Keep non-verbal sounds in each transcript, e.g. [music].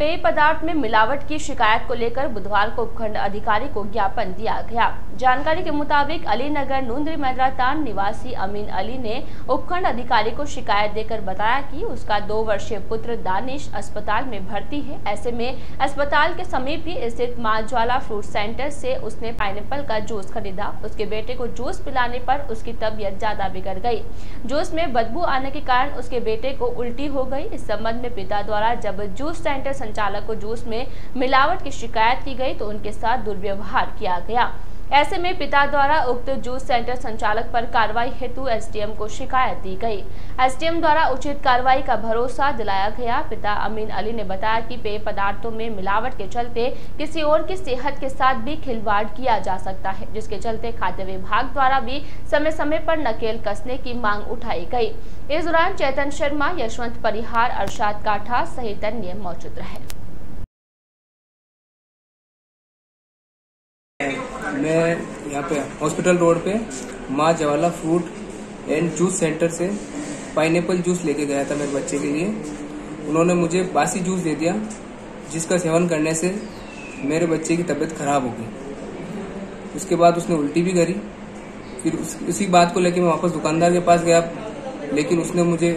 पेय पदार्थ में मिलावट की शिकायत को लेकर बुधवार को उपखंड अधिकारी को ज्ञापन दिया गया। जानकारी के मुताबिक अलीनगर नूंद्री मैदान निवासी अमीन अली ने उपखंड अधिकारी को शिकायत देकर बताया कि उसका दो वर्षीय पुत्र दानिश अस्पताल में भर्ती है। ऐसे में अस्पताल के समीप ही स्थित माँ ज्वाला फ्रूट सेंटर से उसने पाइनएप्पल का जूस खरीदा। उसके बेटे को जूस पिलाने पर उसकी तबीयत ज़्यादा बिगड़ गई। जूस में बदबू आने के कारण उसके बेटे को उल्टी हो गई। इस संबंध में पिता द्वारा जब जूस सेंटर संचालक को जूस में मिलावट की शिकायत की गई तो उनके साथ दुर्व्यवहार किया गया। ऐसे में पिता द्वारा उक्त जूस सेंटर संचालक पर कार्रवाई हेतु एसडीएम को शिकायत दी गई। एसडीएम द्वारा उचित कार्रवाई का भरोसा दिलाया गया। पिता अमीन अली ने बताया कि पेय पदार्थों में मिलावट के चलते किसी और की सेहत के साथ भी खिलवाड़ किया जा सकता है, जिसके चलते खाद्य विभाग द्वारा भी समय समय पर नकेल कसने की मांग उठाई गई। इस दौरान चेतन शर्मा, यशवंत परिहार, अरशाद काठा सहित अन्य मौजूद रहे मैं यहाँ पे हॉस्पिटल रोड पे Maa Jwala fruit and juice centre से पाइनएप्पल जूस लेके गया था मेरे बच्चे के लिए। उन्होंने मुझे बासी जूस दे दिया जिसका सेवन करने से मेरे बच्चे की तबीयत खराब हो गई। उसके बाद उसने उल्टी भी करी। फिर उस, उसी बात को लेकर मैं वापस दुकानदार के पास गया लेकिन उसने मुझे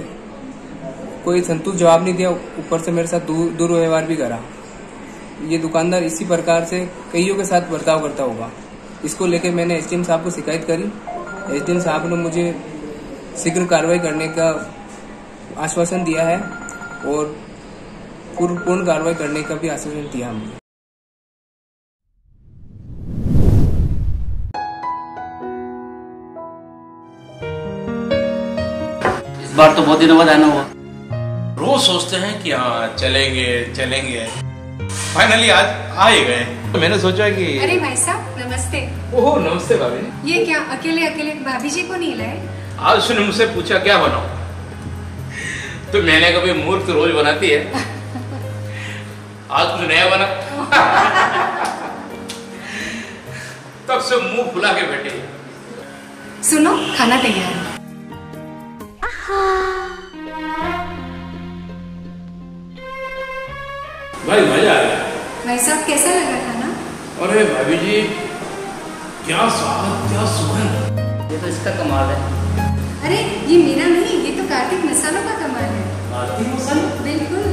कोई संतुष्ट जवाब नहीं दिया। ऊपर से मेरे साथ दुर्व्यवहार भी करा। ये दुकानदार इसी प्रकार से कईयों के साथ बर्ताव करता होगा। इसको लेकर मैंने एस साहब को शिकायत करी। एस साहब ने मुझे शीघ्र कार्रवाई करने का आश्वासन दिया है और पूर्ण कार्रवाई करने का भी आश्वासन दिया इस बार तो बहुत दिनों बाद आना हुआ। रोज सोचते हैं कि हाँ चलेंगे चलेंगे। फाइनली आज आ ही गए। तो मैंने सोचा कि अरे भाई साहब नमस्ते। ओह नमस्ते भाभी। ये क्या अकेले अकेले भाभी जी को नहीं लाए? आज उसने मुझसे पूछा क्या बनाओ तो मैंने कभी मूर्ख रोज बनाती है। आज कुछ नया बना? [laughs] तब से मुँह फुला के बैठे सुनो खाना तैयार है। भाई मज़ा आया भाई साहब कैसा लगा खाना? अरे भाभी जी क्या स्वागत क्या सुगंध। ये तो इसका कमाल है। अरे ये मेरा नहीं ये तो कार्तिक मसालों का कमाल है। कार्तिक मसाला? बिल्कुल।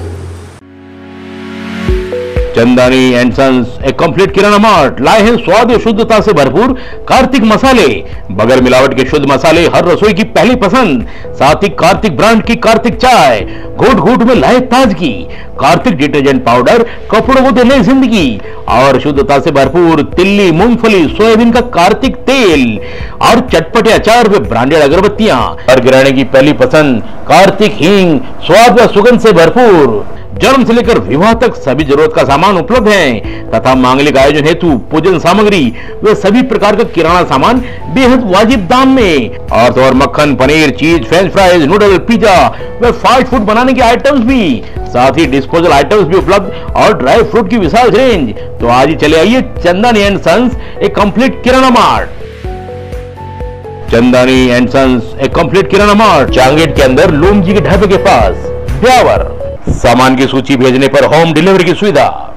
चंदानी एंड सन्स एक कंप्लीट किराना मार्ट लाए हैं स्वाद और शुद्धता से भरपूर कार्तिक मसाले। बगैर मिलावट के शुद्ध मसाले हर रसोई की पहली पसंद। साथ ही कार्तिक ब्रांड की कार्तिक चाय। घूट घूट में लाए ताजगी। कार्तिक डिटर्जेंट पाउडर, कपड़ों को देने ज़िंदगी। और शुद्धता से भरपूर तिल्ली, मूंगफली, सोयाबीन का कार्तिक तेल। और चटपटे अचार व ब्रांडेड अगरबत्तियाँ। और गिराने की पहली पसंद कार्तिक हींग। स्वाद व सुगंध से भरपूर। जन्म से लेकर विवाह तक सभी ज़रूरत का सामान उपलब्ध है, तथा मांगलिक आयोजन हेतु पूजन सामग्री व सभी प्रकार का किराना सामान बेहद वाजिब दाम में। और तो और मक्खन, paneer, cheese french fries noodle pizza व फास्ट फ़ूड बनाने के आइटम्स भी, साथ ही डिस्पोजल आइटम्स भी उपलब्ध और ड्राई फ्रूट की विशाल रेंज तो आज ही चले आइए चंदन एंड सन्स एक complete kirana mart. Chandani and sons एक कंप्लीट किराना मार्ट, चांगेट के अंदर लोमजी के ढाबे के पास। ब्यावर। सामान की सूची भेजने पर होम डिलीवरी की सुविधा।